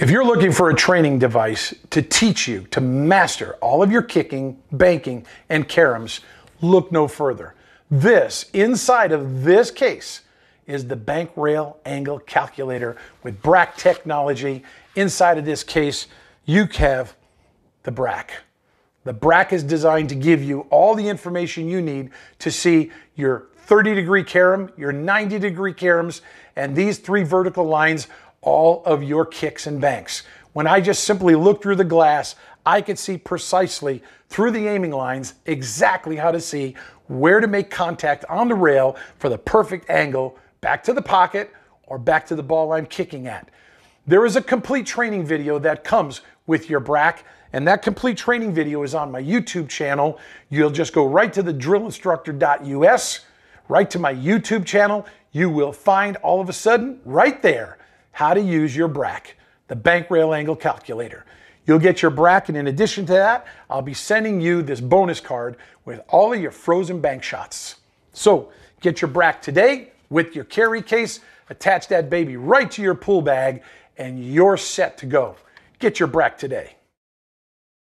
If you're looking for a training device to teach you to master all of your kicking, banking, and caroms, look no further. This, inside of this case, is the bank rail angle calculator with BRAC technology. Inside of this case, you have the BRAC. The BRAC is designed to give you all the information you need to see your 30 degree carom, your 90 degree caroms, and these three vertical lines all of your kicks and banks. When I just simply look through the glass, I could see precisely through the aiming lines exactly how to see where to make contact on the rail for the perfect angle back to the pocket or back to the ball I'm kicking at. There is a complete training video that comes with your BRAC, and that complete training video is on my YouTube channel. You'll just go right to the drillinstructor.us, right to my YouTube channel. You will find all of a sudden right there how to use your BRAC, the bank rail angle calculator. You'll get your BRAC, and in addition to that, I'll be sending you this bonus card with all of your frozen bank shots. So get your BRAC today with your carry case, attach that baby right to your pool bag, and you're set to go. Get your BRAC today.